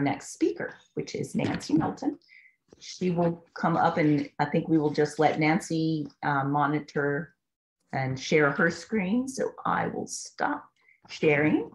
next speaker, which is Nancy Knowlton. She will come up and I think we will just let Nancy uh, monitor and share her screen. So I will stop sharing.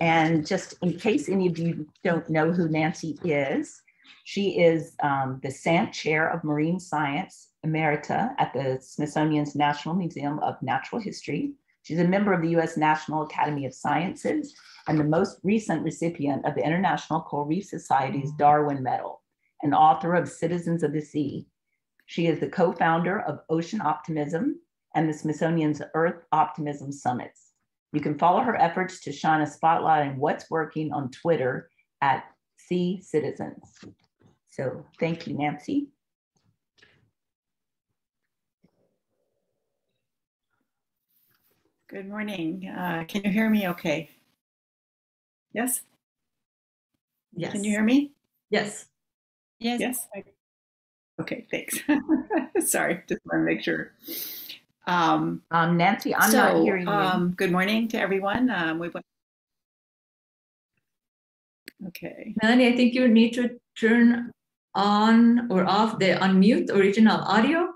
And just in case any of you don't know who Nancy is, she is um, the Sant Chair of Marine Science Emerita at the Smithsonian's National Museum of Natural History. She's a member of the US National Academy of Sciences and the most recent recipient of the International Coral Reef Society's Darwin Medal and author of Citizens of the Sea. She is the co-founder of Ocean Optimism and the Smithsonian's Earth Optimism Summits. You can follow her efforts to shine a spotlight on what's working on Twitter at Sea Citizens. So thank you, Nancy. Good morning. Uh, can you hear me okay? Yes? Yes. Can you hear me? Yes. Yes. Yes. Okay, thanks. Sorry, just want to make sure. Um, um, Nancy, I'm so, not hearing you. Um, good morning to everyone. Um, we Okay. Melanie, I think you need to turn on or off the unmute original audio.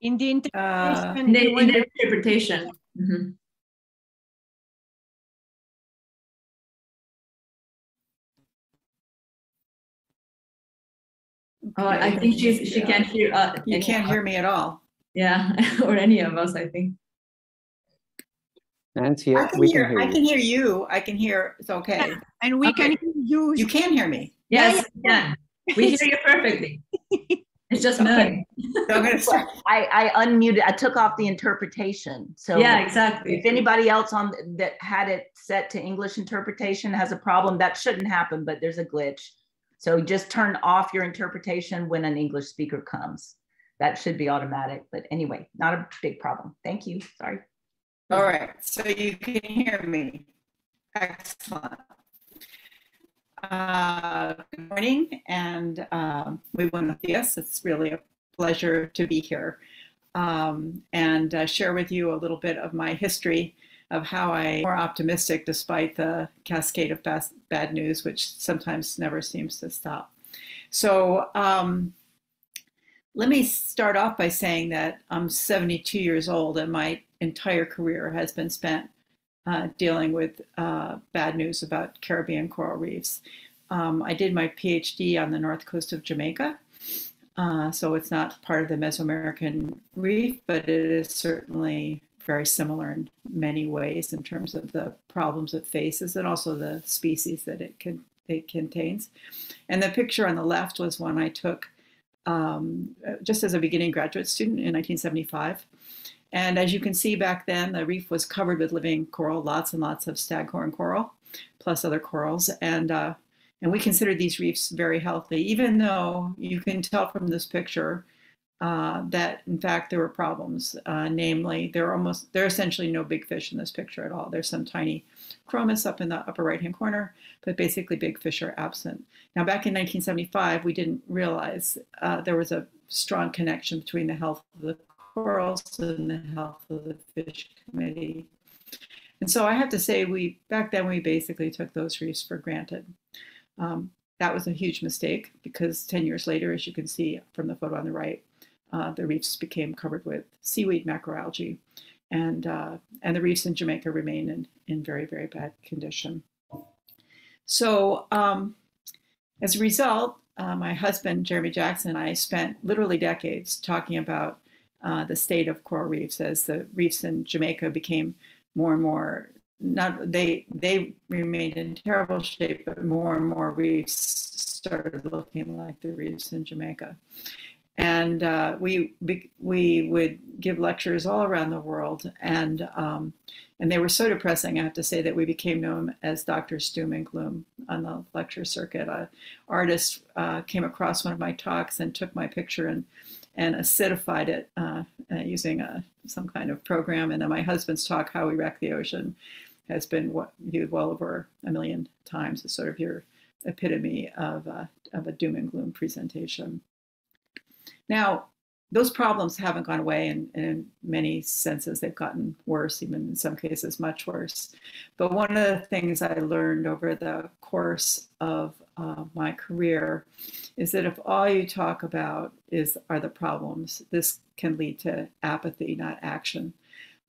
In the interpretation. Uh, in, the, in the interpretation. Mm -hmm. Oh, I think she's she can't hear. Uh, you can't hear me at all. Yeah, or any of us, I think. Nancy, I can we hear, can hear I you. can hear you. I can hear. It's okay. And we Okay. can hear you. You can hear me. Yes, yeah, we hear you perfectly. It's just Melanie. So I'm gonna start. I, I unmuted, I took off the interpretation. So Yeah, exactly. if anybody else on that had it set to English interpretation has a problem, that shouldn't happen, but there's a glitch. So just turn off your interpretation when an English speaker comes. That should be automatic, but anyway, not a big problem. Thank you. Sorry. All right. So you can hear me. Excellent. Uh, good morning, and um, muy buenos dias. It's really a pleasure to be here um, and uh, share with you a little bit of my history of how I more optimistic despite the cascade of bad, bad news, which sometimes never seems to stop. So um, let me start off by saying that I'm 72 years old and my entire career has been spent uh, dealing with uh, bad news about Caribbean coral reefs. Um, I did my PhD on the north coast of Jamaica, uh, so it's not part of the Mesoamerican reef, but it is certainly very similar in many ways in terms of the problems it faces and also the species that it can it contains. And the picture on the left was one I took um, just as a beginning graduate student in 1975. And as you can see back then, the reef was covered with living coral, lots and lots of staghorn coral, plus other corals. And, uh, and we considered these reefs very healthy, even though you can tell from this picture uh, that in fact there were problems. Uh, namely, there are almost there are essentially no big fish in this picture at all. There's some tiny chromis up in the upper right hand corner, but basically big fish are absent. Now, back in 1975, we didn't realize uh, there was a strong connection between the health of the corals and the health of the fish committee. And so I have to say, we back then we basically took those reefs for granted. Um, that was a huge mistake because 10 years later, as you can see from the photo on the right, uh, the reefs became covered with seaweed macroalgae, and uh, and the reefs in Jamaica remain in, in very very bad condition. So um, as a result, uh, my husband Jeremy Jackson and I spent literally decades talking about uh, the state of coral reefs as the reefs in Jamaica became more and more not they they remained in terrible shape, but more and more reefs started looking like the reefs in Jamaica. And uh, we we would give lectures all around the world, and um, and they were so depressing. I have to say that we became known as Doctors Doom and Gloom on the lecture circuit. An artist uh, came across one of my talks and took my picture and and acidified it uh, uh using a, some kind of program. And then my husband's talk, "How We Wreck the Ocean," has been viewed well over a million times. It's sort of your epitome of uh, of a doom and gloom presentation. Now, those problems haven't gone away and, in many senses they've gotten worse even in some cases much worse. But one of the things i learned over the course of uh, my career is that if all you talk about is are the problems this can lead to apathy not action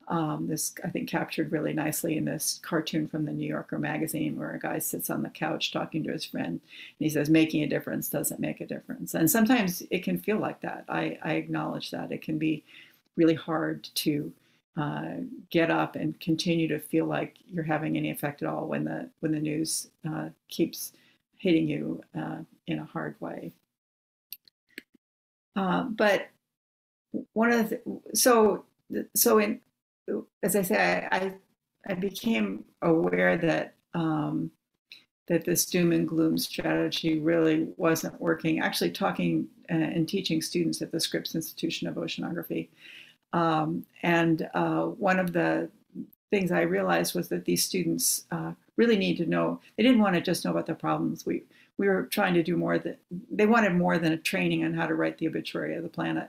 um, this, I think, captured really nicely in this cartoon from the New Yorker magazine where a guy sits on the couch talking to his friend and he says, making a difference doesn't make a difference. And sometimes it can feel like that. I, I acknowledge that. It can be really hard to uh, get up and continue to feel like you're having any effect at all when the, when the news uh, keeps hitting you uh, in a hard way. Uh, but one of the, so so in as I say, I, I became aware that um, that this doom and gloom strategy really wasn't working. Actually, talking uh, and teaching students at the Scripps Institution of Oceanography, um, and uh, one of the things I realized was that these students uh, really need to know. They didn't want to just know about the problems. We we were trying to do more that they wanted more than a training on how to write the obituary of the planet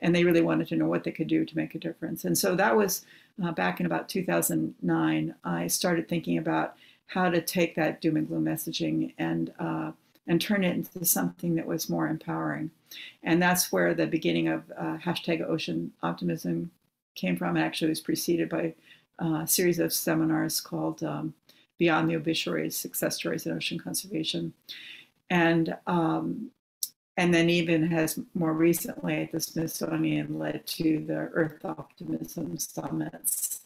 and they really wanted to know what they could do to make a difference. And so that was uh, back in about 2009. I started thinking about how to take that doom and gloom messaging and uh, and turn it into something that was more empowering. And that's where the beginning of uh, hashtag Ocean Optimism came from. It actually was preceded by uh, a series of seminars called um, Beyond the Obituaries: Success Stories in Ocean Conservation. And um, and then even has more recently at the Smithsonian led to the Earth Optimism Summits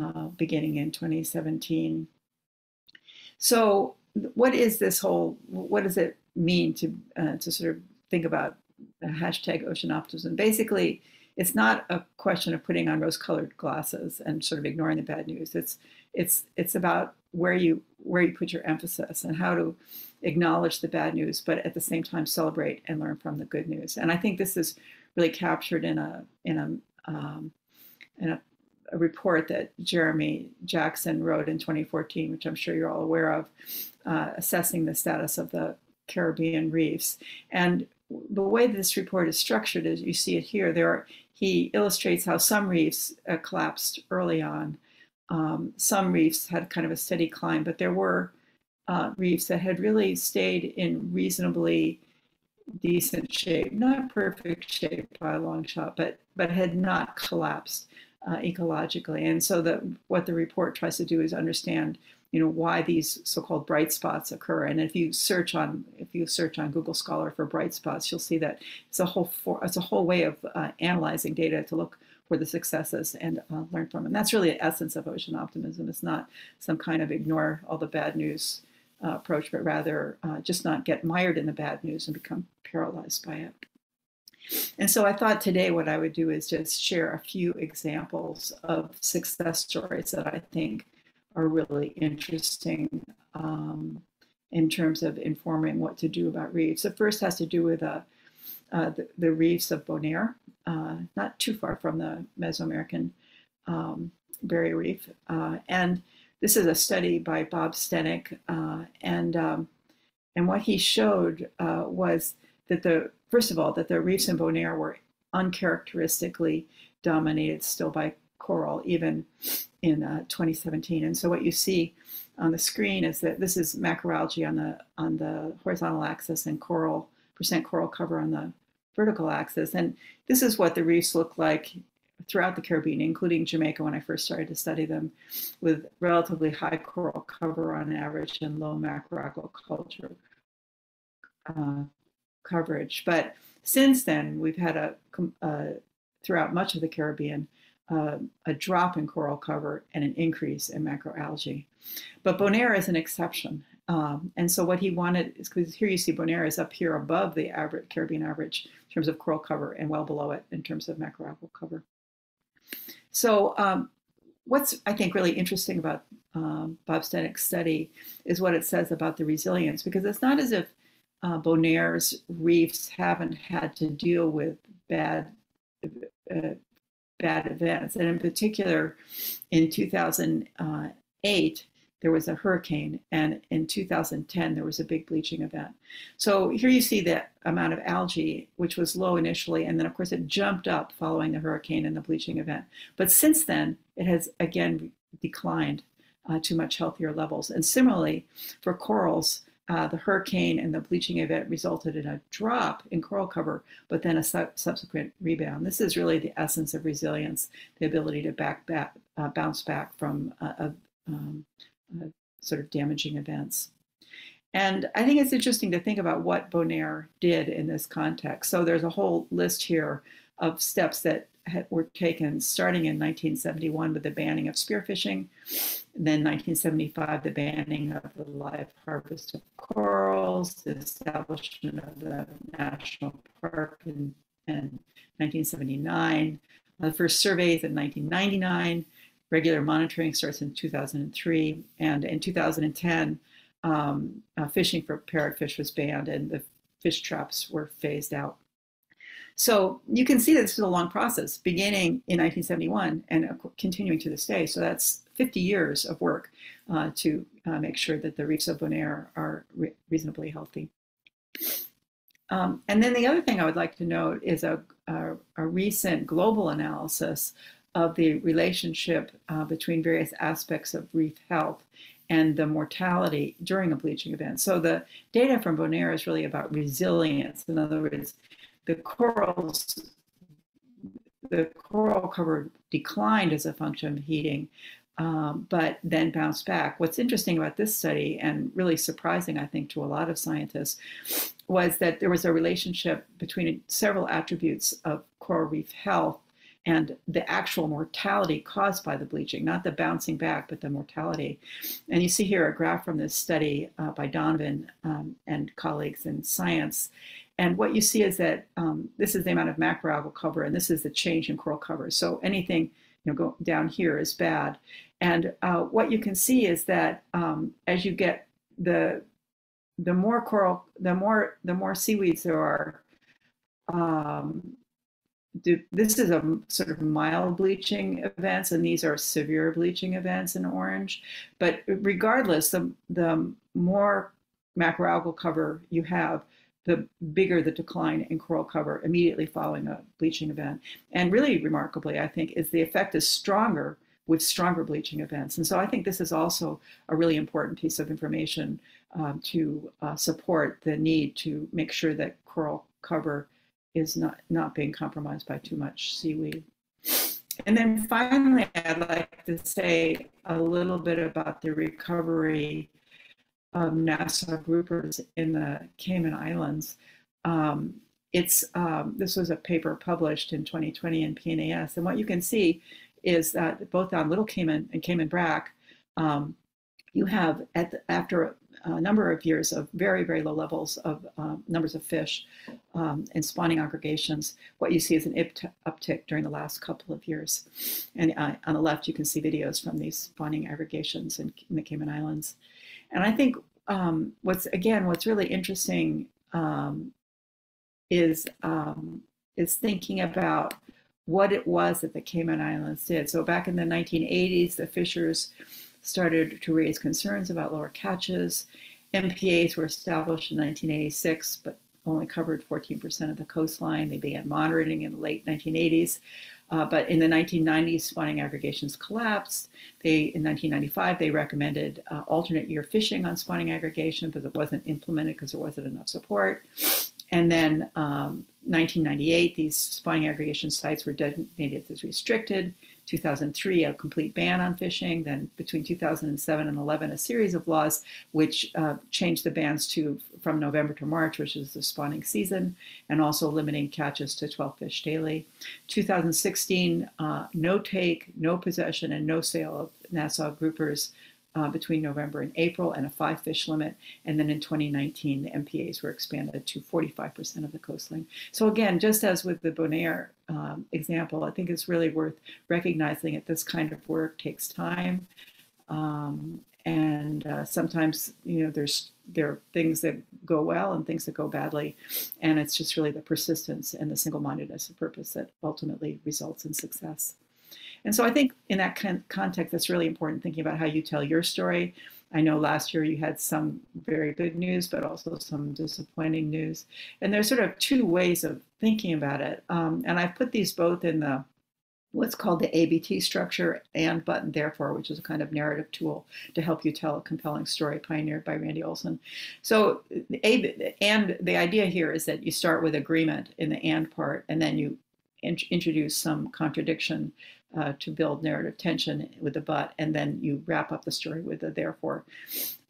uh, beginning in 2017. So, what is this whole? What does it mean to uh, to sort of think about the hashtag Ocean Optimism? Basically, it's not a question of putting on rose-colored glasses and sort of ignoring the bad news. It's it's it's about where you where you put your emphasis and how to acknowledge the bad news, but at the same time celebrate and learn from the good news. And I think this is really captured in a in a um, in a, a, report that Jeremy Jackson wrote in 2014, which I'm sure you're all aware of, uh, assessing the status of the Caribbean reefs. And the way this report is structured, as you see it here, there are, he illustrates how some reefs uh, collapsed early on. Um, some reefs had kind of a steady climb, but there were uh, reefs that had really stayed in reasonably decent shape, not perfect shape by a long shot, but but had not collapsed uh, ecologically. And so what the report tries to do is understand, you know, why these so-called bright spots occur. And if you search on if you search on Google Scholar for bright spots, you'll see that it's a whole for, it's a whole way of uh, analyzing data to look for the successes and uh, learn from them. And that's really the essence of ocean optimism. It's not some kind of ignore all the bad news uh, approach, but rather uh, just not get mired in the bad news and become paralyzed by it. And so I thought today what I would do is just share a few examples of success stories that I think are really interesting um, in terms of informing what to do about reefs. The first has to do with uh, uh, the, the, reefs of Bonaire, uh, not too far from the Mesoamerican um, Barrier Reef. Uh, and this is a study by Bob Steneck, uh, and um, and what he showed uh, was that the first of all that the reefs in Bonaire were uncharacteristically dominated still by coral, even in uh, 2017. And so what you see on the screen is that this is macroalgae on the on the horizontal axis and coral percent coral cover on the vertical axis. And this is what the reefs look like throughout the Caribbean, including Jamaica when I first started to study them, with relatively high coral cover on average and low macroaquaculture uh, coverage. But since then, we've had a, uh, throughout much of the Caribbean, uh, a drop in coral cover and an increase in macroalgae. But Bonaire is an exception. Um, and so what he wanted is because here you see Bonaire is up here above the average Caribbean average in terms of coral cover and well below it in terms of macroalgal cover. So um, what's I think really interesting about um, Bob Steneck's study is what it says about the resilience, because it's not as if uh, Bonaire's reefs haven't had to deal with bad uh, bad events, and in particular, in 2008, there was a hurricane, and in 2010 there was a big bleaching event. So here you see the amount of algae, which was low initially, and then of course it jumped up following the hurricane and the bleaching event. But since then, it has again declined uh, to much healthier levels. And similarly, for corals, uh, the hurricane and the bleaching event resulted in a drop in coral cover, but then a su subsequent rebound. This is really the essence of resilience, the ability to back, back uh, bounce back from a, um, Uh, sort of damaging events. And I think it's interesting to think about what Bonaire did in this context. So there's a whole list here of steps that were taken starting in 1971 with the banning of spearfishing, then 1975 the banning of the live harvest of corals, the establishment of the national park in, in 1979, the uh, first surveys in 1999, regular monitoring starts in 2003, and in 2010 um, uh, fishing for parrotfish was banned and the fish traps were phased out. So you can see that this is a long process, beginning in 1971 and continuing to this day. So that's 50 years of work uh, to uh, make sure that the reefs of Bonaire are re reasonably healthy. Um, and then the other thing I would like to note is a, a, a recent global analysis of the relationship uh, between various aspects of reef health and the mortality during a bleaching event. So the data from Bonaire is really about resilience. In other words, the corals, the coral cover declined as a function of heating, um, but then bounced back. What's interesting about this study, and really surprising, I think, to a lot of scientists, was that there was a relationship between several attributes of coral reef health and the actual mortality caused by the bleaching, not the bouncing back, but the mortality. And you see here a graph from this study uh, by Donovan um, and colleagues in Science. And what you see is that um, this is the amount of macroalgal cover, and this is the change in coral cover. So anything you know go down here is bad. And uh, what you can see is that um, as you get the the more coral, the more the more seaweeds there are. Um, do, this is a sort of mild bleaching events, and these are severe bleaching events in orange. But regardless, the the more macroalgal cover you have, the bigger the decline in coral cover immediately following a bleaching event. And really remarkably, I think, is the effect is stronger with stronger bleaching events. And so I think this is also a really important piece of information um, to uh, support the need to make sure that coral cover is not, not being compromised by too much seaweed. And then finally, I'd like to say a little bit about the recovery of Nassau groupers in the Cayman Islands. Um, it's um, this was a paper published in 2020 in PNAS, and what you can see is that both on Little Cayman and Cayman Brac, um, you have at the, after a number of years of very very low levels of uh, numbers of fish um, and spawning aggregations, what you see is an uptick during the last couple of years. And uh, on the left, you can see videos from these spawning aggregations in, in the Cayman Islands. And I think um, what's again what's really interesting um, is um, is thinking about what it was that the Cayman Islands did. So back in the 1980s, the fishers started to raise concerns about lower catches. MPAs were established in 1986, but only covered 14% of the coastline. They began monitoring in the late 1980s. Uh, but in the 1990s, spawning aggregations collapsed. They, in 1995, they recommended uh, alternate year fishing on spawning aggregation, but it wasn't implemented because there wasn't enough support. And then um, 1998, these spawning aggregation sites were designated as restricted. 2003, a complete ban on fishing. Then between 2007 and 11, a series of laws which uh, changed the bans to from November to March, which is the spawning season, and also limiting catches to 12 fish daily. 2016, uh, no take, no possession, and no sale of Nassau groupers uh, between November and April and a five fish limit. And then in 2019, the MPAs were expanded to 45% of the coastline. So again, just as with the Bonaire um, example, I think it's really worth recognizing that this kind of work takes time. Um, and uh, sometimes, you know, there's there are things that go well and things that go badly. And it's just really the persistence and the single-mindedness of purpose that ultimately results in success. And so I think in that con- context, it's really important thinking about how you tell your story. I know last year you had some very good news, but also some disappointing news. And there's sort of two ways of thinking about it. Um, and I've put these both in the what's called the ABT structure and button therefore, which is a kind of narrative tool to help you tell a compelling story pioneered by Randy Olson. So the and the idea here is that you start with agreement in the and part, and then you in, introduce some contradiction uh, to build narrative tension with the but, and then you wrap up the story with the therefore.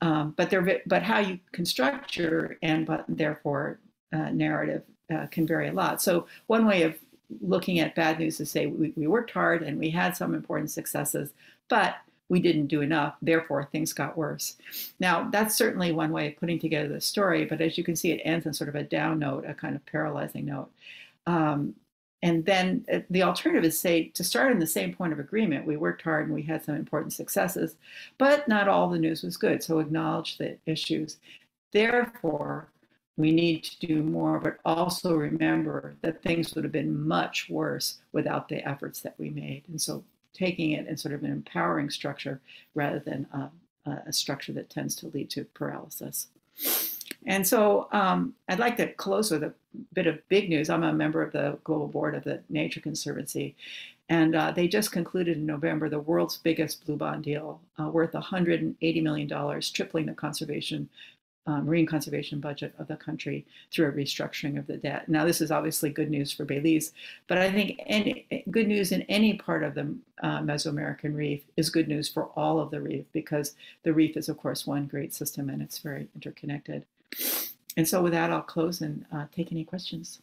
Um, but there, but how you construct your and but therefore uh, narrative uh, can vary a lot. So one way of looking at bad news is say we, we worked hard and we had some important successes, but we didn't do enough, therefore things got worse. Now, that's certainly one way of putting together the story, but as you can see, it ends on sort of a down note, a kind of paralyzing note. Um, and then uh, the alternative is say to start in the same point of agreement we worked hard and we had some important successes but not all the news was good so acknowledge the issues therefore we need to do more, but also remember that things would have been much worse without the efforts that we made. And so taking it in sort of an empowering structure rather than a, a structure that tends to lead to paralysis. And so um, I'd like to close with a bit of big news. I'm a member of the global board of the Nature Conservancy, and uh, they just concluded in November the world's biggest blue bond deal, uh, worth $180 million, tripling the conservation um, marine conservation budget of the country through a restructuring of the debt. Now, this is obviously good news for Belize, but I think any good news in any part of the uh, Mesoamerican reef is good news for all of the reef because the reef is, of course, one great system and it's very interconnected. And so, with that, I'll close and uh, take any questions.